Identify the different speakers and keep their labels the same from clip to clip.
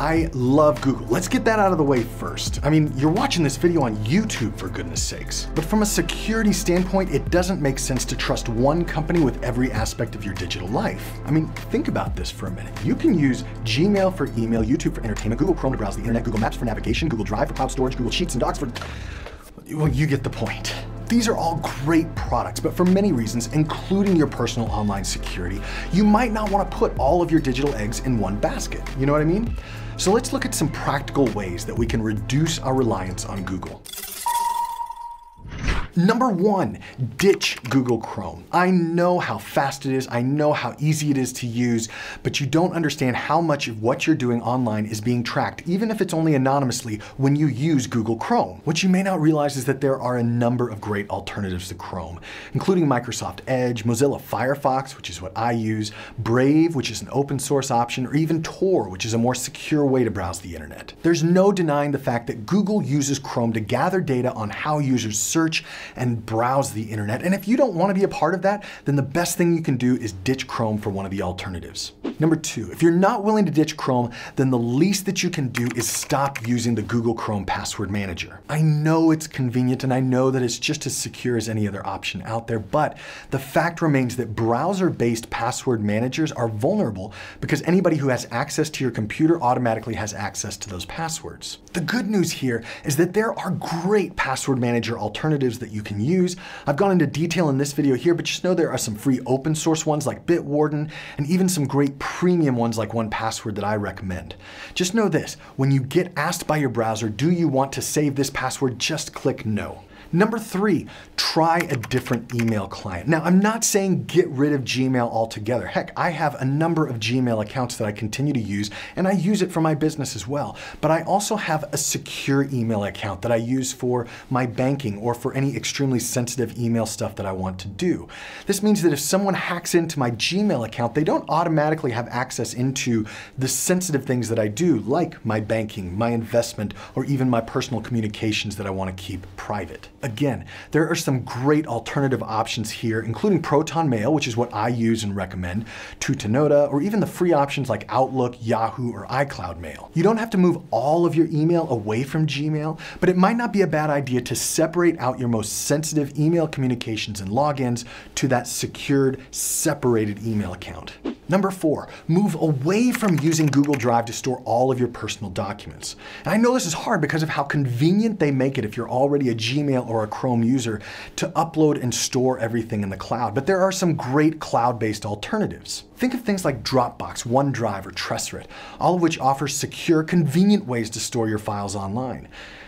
Speaker 1: I love Google. Let's get that out of the way first. I mean, you're watching this video on YouTube for goodness sakes. But from a security standpoint, it doesn't make sense to trust one company with every aspect of your digital life. I mean, think about this for a minute. You can use Gmail for email, YouTube for entertainment, Google Chrome to browse the internet, Google Maps for navigation, Google Drive for cloud storage, Google Sheets and Docs for... Well, you get the point. These are all great products, but for many reasons, including your personal online security, you might not want to put all of your digital eggs in one basket. You know what I mean? So let's look at some practical ways that we can reduce our reliance on Google. Number one, ditch Google Chrome. I know how fast it is, I know how easy it is to use, but you don't understand how much of what you're doing online is being tracked, even if it's only anonymously, when you use Google Chrome. What you may not realize is that there are a number of great alternatives to Chrome, including Microsoft Edge, Mozilla Firefox, which is what I use, Brave, which is an open source option, or even Tor, which is a more secure way to browse the internet. There's no denying the fact that Google uses Chrome to gather data on how users search and browse the internet. And if you don't want to be a part of that, then the best thing you can do is ditch Chrome for one of the alternatives. Number two, if you're not willing to ditch Chrome, then the least that you can do is stop using the Google Chrome password manager. I know it's convenient and I know that it's just as secure as any other option out there, but the fact remains that browser-based password managers are vulnerable because anybody who has access to your computer automatically has access to those passwords. The good news here is that there are great password manager alternatives that you can use. I've gone into detail in this video here, but just know there are some free open source ones like Bitwarden and even some great premium ones like 1Password that I recommend. Just know this, when you get asked by your browser, do you want to save this password, just click no. Number three, try a different email client. Now, I'm not saying get rid of Gmail altogether. Heck, I have a number of Gmail accounts that I continue to use, and I use it for my business as well. But I also have a secure email account that I use for my banking or for any extremely sensitive email stuff that I want to do. This means that if someone hacks into my Gmail account, they don't automatically have access into the sensitive things that I do, like my banking, my investment, or even my personal communications that I want to keep private. Again, there are some great alternative options here, including Proton Mail, which is what I use and recommend, Tutanota, or even the free options like Outlook, Yahoo, or iCloud Mail. You don't have to move all of your email away from Gmail, but it might not be a bad idea to separate out your most sensitive email communications and logins to that secured, separated email account. Number four, move away from using Google Drive to store all of your personal documents. And I know this is hard because of how convenient they make it if you're already a Gmail or a Chrome user to upload and store everything in the cloud, but there are some great cloud-based alternatives. Think of things like Dropbox, OneDrive, or Tresorit, all of which offer secure, convenient ways to store your files online.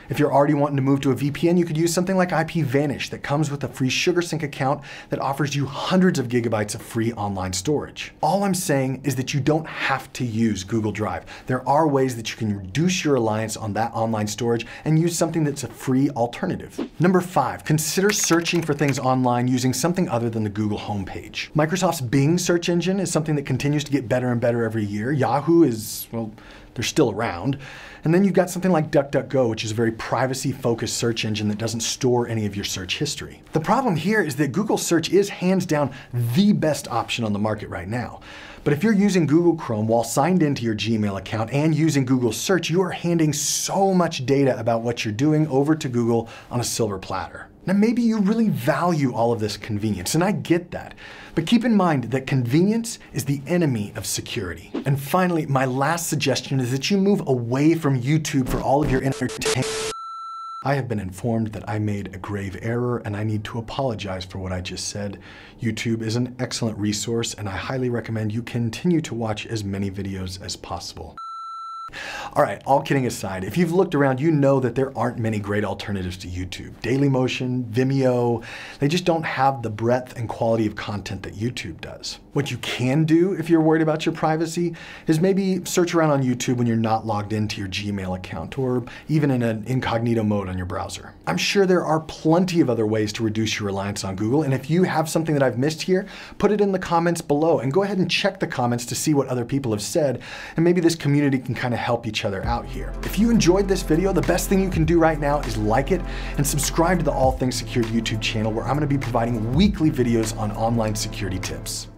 Speaker 1: If you're already wanting to move to a VPN, you could use something like IPVanish that comes with a free SugarSync account that offers you hundreds of gigabytes of free online storage. All I'm saying is that you don't have to use Google Drive. There are ways that you can reduce your reliance on that online storage and use something that's a free alternative. Number five, consider searching for things online using something other than the Google homepage. Microsoft's Bing search engine is something that continues to get better and better every year. Yahoo is, well, they're still around. And then you've got something like DuckDuckGo, which is a very privacy-focused search engine that doesn't store any of your search history. The problem here is that Google search is hands down the best option on the market right now. But if you're using Google Chrome while signed into your Gmail account and using Google search, you are handing so much data about what you're doing over to Google on a silver platter. Now, maybe you really value all of this convenience, and I get that. But keep in mind that convenience is the enemy of security. And finally, my last suggestion is that you move away from YouTube for all of your entertainment. I have been informed that I made a grave error and I need to apologize for what I just said. YouTube is an excellent resource and I highly recommend you continue to watch as many videos as possible. All right, all kidding aside, if you've looked around, you know that there aren't many great alternatives to YouTube. Dailymotion, Vimeo, they just don't have the breadth and quality of content that YouTube does. What you can do if you're worried about your privacy is maybe search around on YouTube when you're not logged into your Gmail account or even in an incognito mode on your browser. I'm sure there are plenty of other ways to reduce your reliance on Google, and if you have something that I've missed here, put it in the comments below and go ahead and check the comments to see what other people have said, and maybe this community can kind of help each other out here. If you enjoyed this video, the best thing you can do right now is like it and subscribe to the All Things Secured YouTube channel where I'm gonna be providing weekly videos on online security tips.